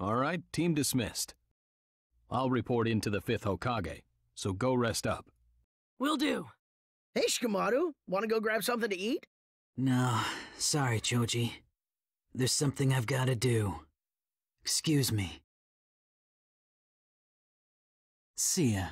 All right, team dismissed. I'll report into the 5th Hokage, so go rest up. Will do. Hey, Shikamaru, want to go grab something to eat? No, sorry, Choji. There's something I've got to do. Excuse me. See ya.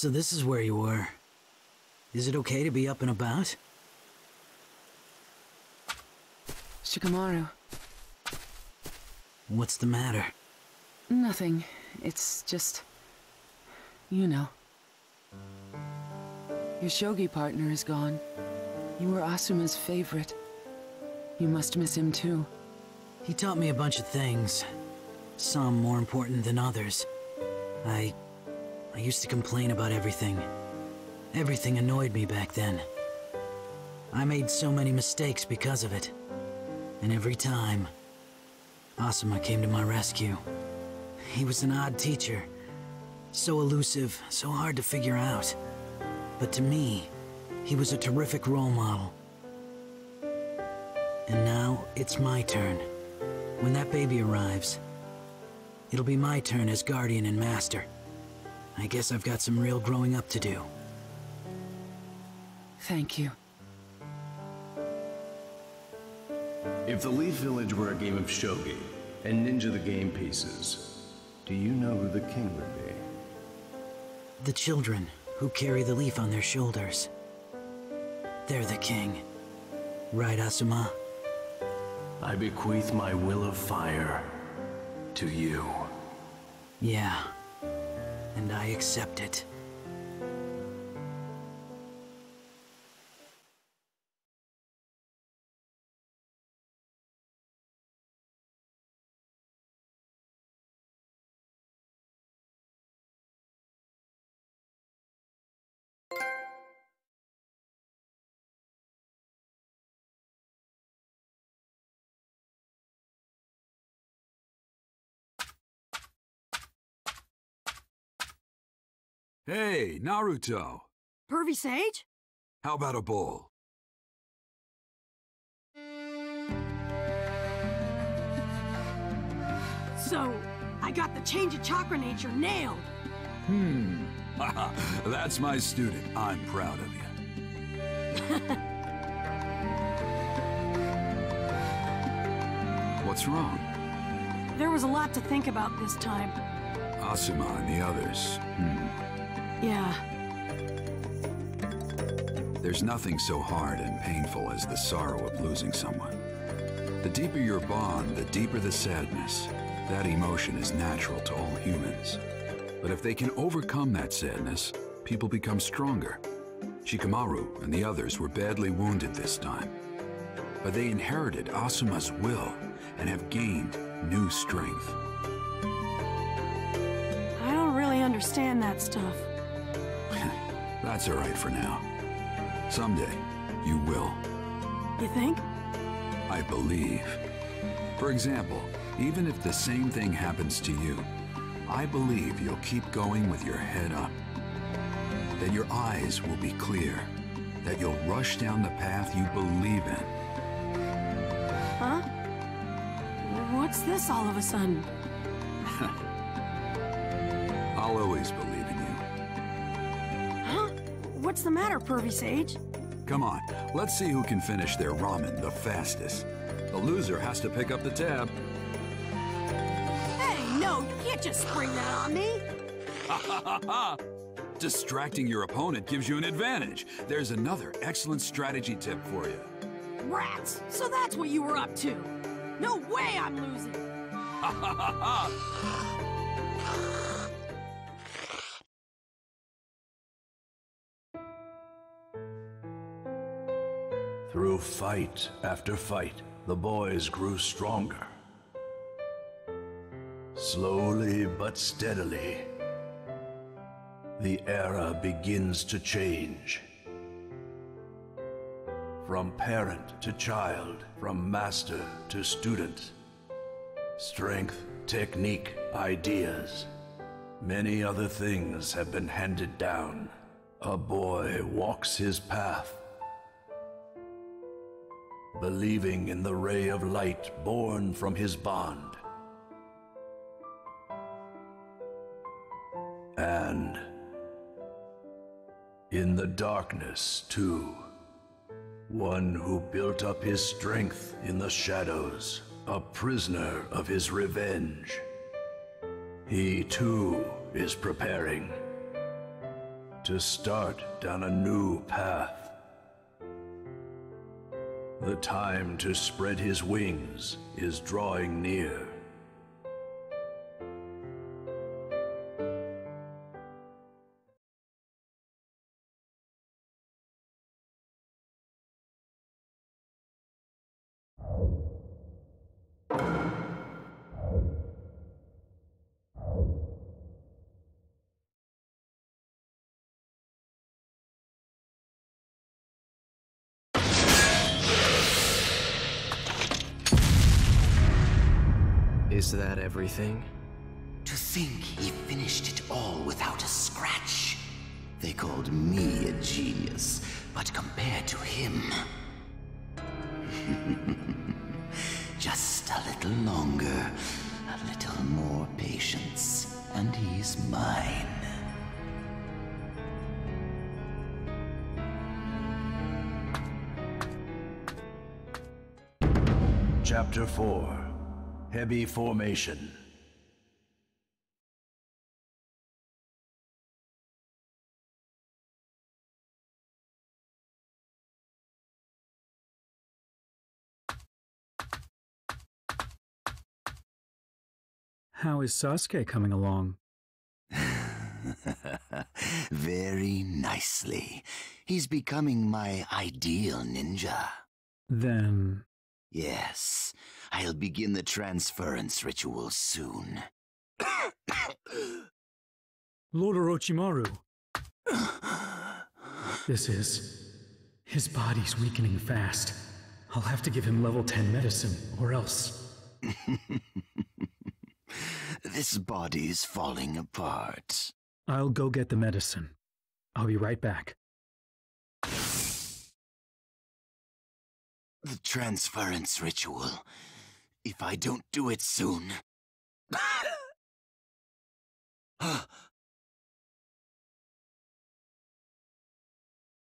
So this is where you were. Is it okay to be up and about? Shikamaru. What's the matter? Nothing. It's just... You know. Your shogi partner is gone. You were Asuma's favorite. You must miss him too. He taught me a bunch of things. Some more important than others. I... I used to complain about everything. Everything annoyed me back then. I made so many mistakes because of it. And every time, Asuma came to my rescue. He was an odd teacher. So elusive, so hard to figure out. But to me, he was a terrific role model. And now, it's my turn. When that baby arrives, it'll be my turn as guardian and master. I guess I've got some real growing up to do. Thank you. If the Leaf Village were a game of shogi, and Ninja the game pieces, do you know who the king would be? The children who carry the leaf on their shoulders. They're the king. Right, Asuma? I bequeath my will of fire to you. Yeah. And I accept it. Hey, Naruto. Pervy Sage? How about a bowl? So, I got the change of chakra nature nailed. Hmm. That's my student. I'm proud of you. What's wrong? There was a lot to think about this time. Asuma and the others. Hmm. Yeah, There's nothing so hard and painful as the sorrow of losing someone. The deeper your bond, the deeper the sadness. That emotion is natural to all humans. But if they can overcome that sadness, people become stronger. Shikamaru and the others were badly wounded this time. But they inherited Asuma's will and have gained new strength. I don't really understand that stuff. That's all right for now. Someday, you will. You think? I believe. For example, even if the same thing happens to you, I believe you'll keep going with your head up. That your eyes will be clear. That you'll rush down the path you believe in. Huh? What's this all of a sudden? I'll always believe in you. Huh? What's the matter, Pervy Sage? Come on, let's see who can finish their ramen the fastest. The loser has to pick up the tab. Hey, no, you can't just spring that on me. Ha ha ha ha! Distracting your opponent gives you an advantage. There's another excellent strategy tip for you. Rats! So that's what you were up to. No way I'm losing. Through fight after fight, the boys grew stronger. Slowly but steadily, the era begins to change. From parent to child, from master to student, strength technique, ideas. Many other things have been handed down. A boy walks his path, believing in the ray of light born from his bond. And in the darkness, too. One who built up his strength in the shadows, a prisoner of his revenge. He too is preparing to start down a new path. The time to spread his wings is drawing near. Is that everything? To think he finished it all without a scratch. They called me a genius, but compared to him... Just a little longer, a little more patience, and he's mine. Chapter 4 Heavy Formation How is Sasuke coming along? Very nicely. He's becoming my ideal ninja. Then. Yes, I'll begin the transference ritual soon. Lord Orochimaru. this is. His body's weakening fast. I'll have to give him level 10 medicine, or else. this body's falling apart. I'll go get the medicine. I'll be right back. The transference ritual. If I don't do it soon.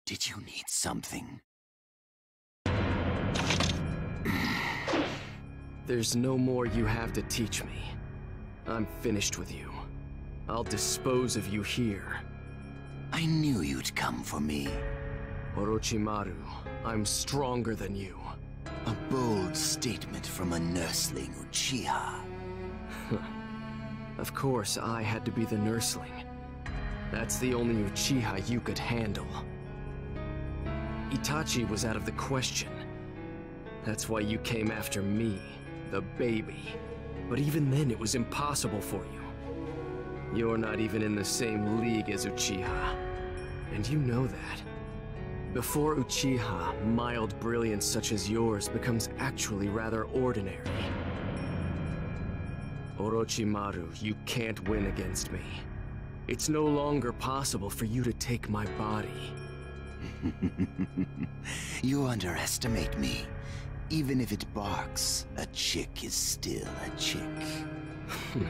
Did you need something? There's no more you have to teach me. I'm finished with you. I'll dispose of you here. I knew you'd come for me. Orochimaru, I'm stronger than you. A bold statement from a nursling Uchiha. of course, I had to be the nursling. That's the only Uchiha you could handle. Itachi was out of the question. That's why you came after me, the baby. But even then, it was impossible for you. You're not even in the same league as Uchiha. And you know that. Before Uchiha, mild brilliance such as yours becomes actually rather ordinary. Orochimaru, you can't win against me. It's no longer possible for you to take my body. you underestimate me. Even if it barks, a chick is still a chick.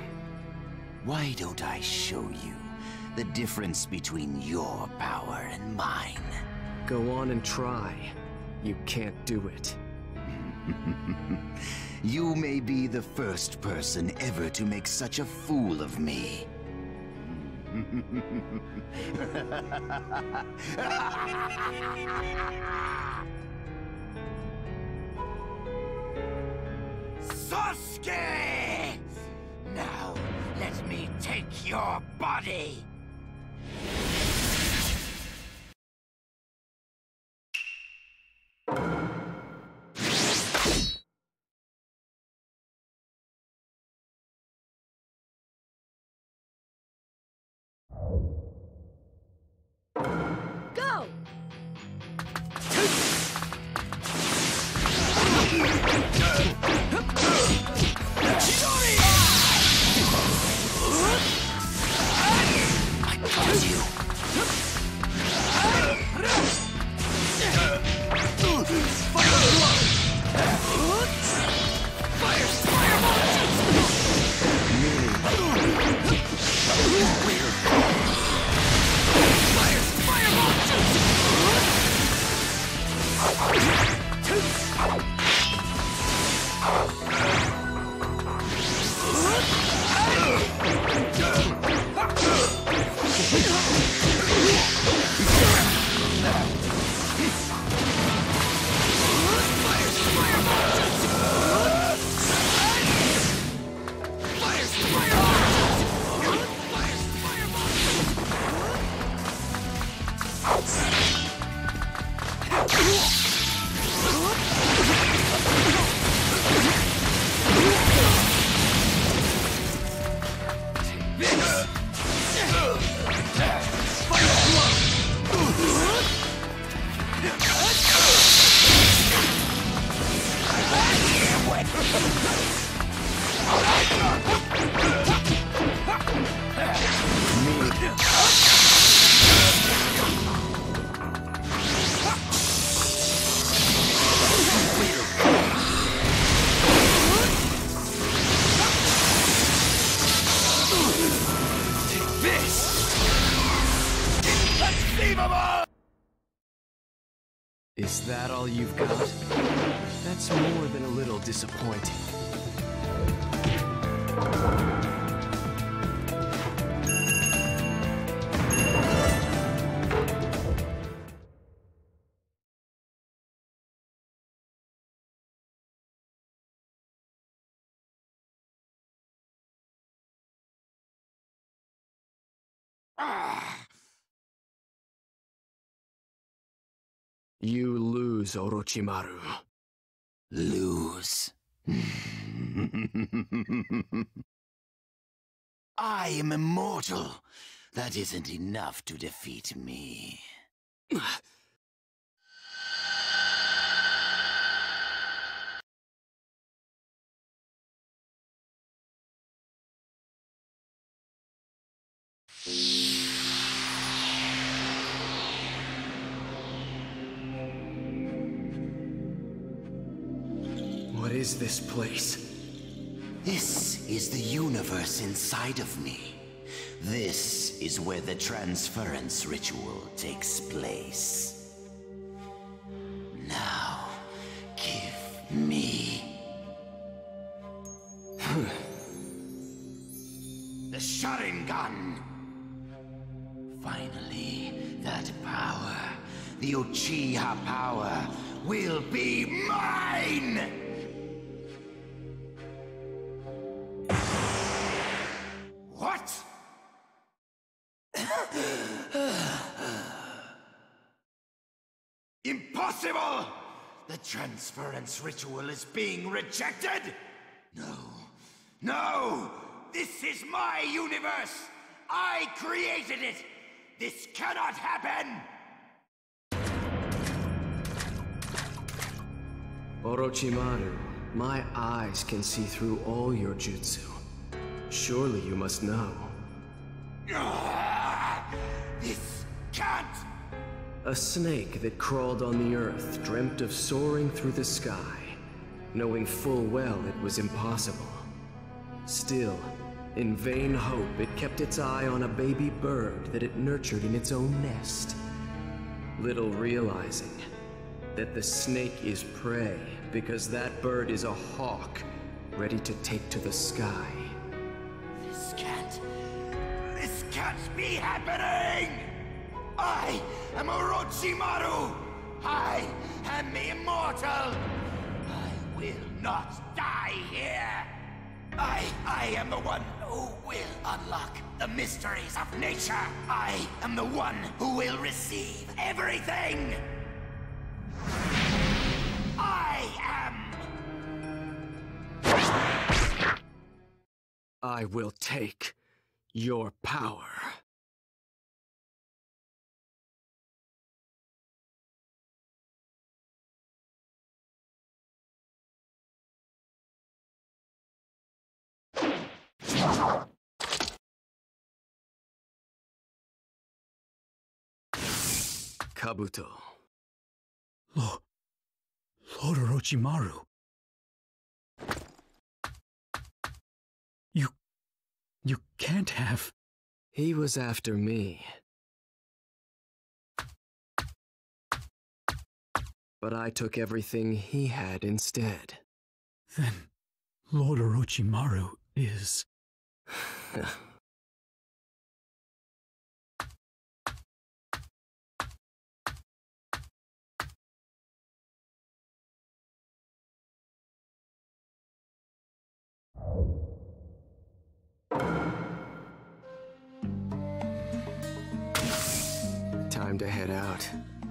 Why don't I show you the difference between your power and mine? Go on and try. You can't do it. you may be the first person ever to make such a fool of me. Sasuke! Now, let me take your body! You lose, Orochimaru. Lose. I am immortal. That isn't enough to defeat me. Is this place? This is the universe inside of me. This is where the transference ritual takes place. Now, give me. the Sharingan! Finally, that power, the Uchiha power, will be mine! Transference ritual is being rejected! No. No! This is my universe! I created it! This cannot happen! Orochimaru, my eyes can see through all your jutsu. Surely you must know. Ah! A snake that crawled on the earth dreamt of soaring through the sky, knowing full well it was impossible. Still, in vain hope, it kept its eye on a baby bird that it nurtured in its own nest. Little realizing that the snake is prey because that bird is a hawk ready to take to the sky. This can't... This can't be happening! I am Orochimaru! I am immortal! I will not die here! I... I am the one who will unlock the mysteries of nature! I am the one who will receive everything! I am... I will take your power. Kabuto. Lord, Lord Orochimaru. You. You can't have. He was after me. But I took everything he had instead. Then. Lord Orochimaru is. Time to head out.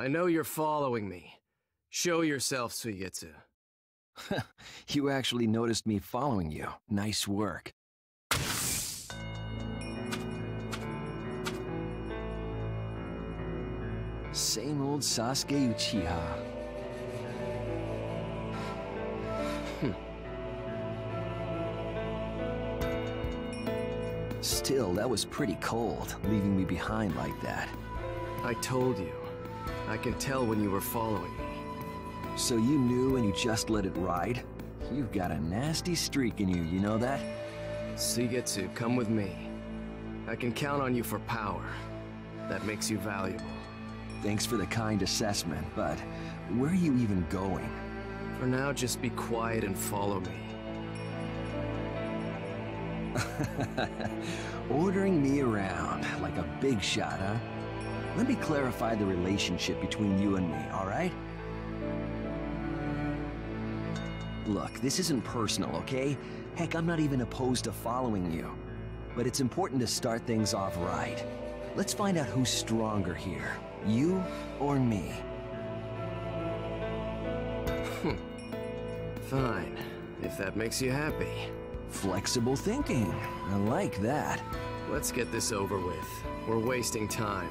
I know you're following me. Show yourself, Suigetsu. you actually noticed me following you. Nice work. Same old Sasuke Uchiha. Hmm. Still, that was pretty cold, leaving me behind like that. I told you. I can tell when you were following me. So you knew and you just let it ride? You've got a nasty streak in you, you know that? Suigetsu, come with me. I can count on you for power. That makes you valuable. Thanks for the kind assessment, but where are you even going? For now, just be quiet and follow me. Ordering me around like a big shot, huh? Let me clarify the relationship between you and me, alright? Look, this isn't personal, okay? Heck, I'm not even opposed to following you. But it's important to start things off right. Let's find out who's stronger here. You or me? Hmm. Fine, if that makes you happy. Flexible thinking. I like that. Let's get this over with. We're wasting time.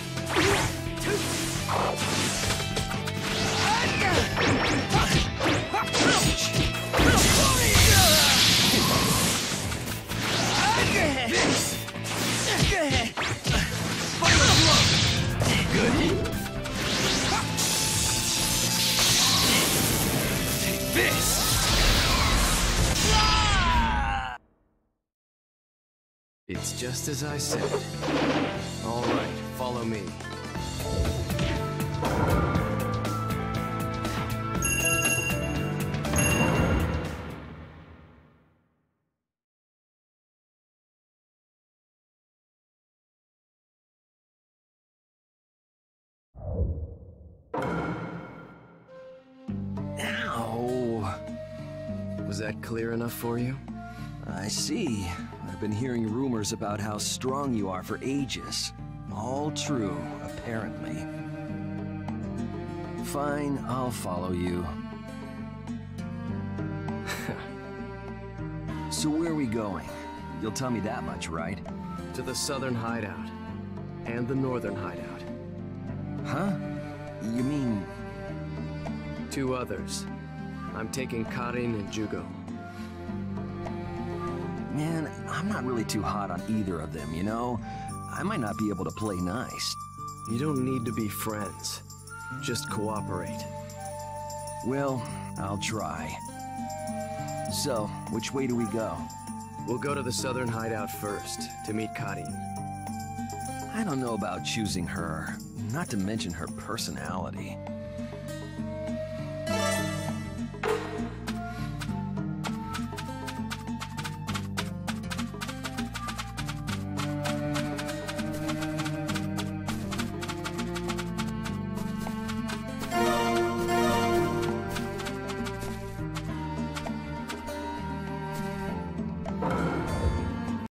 just as I said. All right, follow me. Ow! Was that clear enough for you? I see. I've been hearing rumors about how strong you are for ages. All true, apparently. Fine, I'll follow you. so where are we going? You'll tell me that much, right? To the southern hideout. And the northern hideout. Huh? You mean... Two others. I'm taking Karin and Jugo. Man, I'm not really too hot on either of them, you know? I might not be able to play nice. You don't need to be friends. Just cooperate. Well, I'll try. So, which way do we go? We'll go to the southern hideout first, to meet Karin. I don't know about choosing her, not to mention her personality.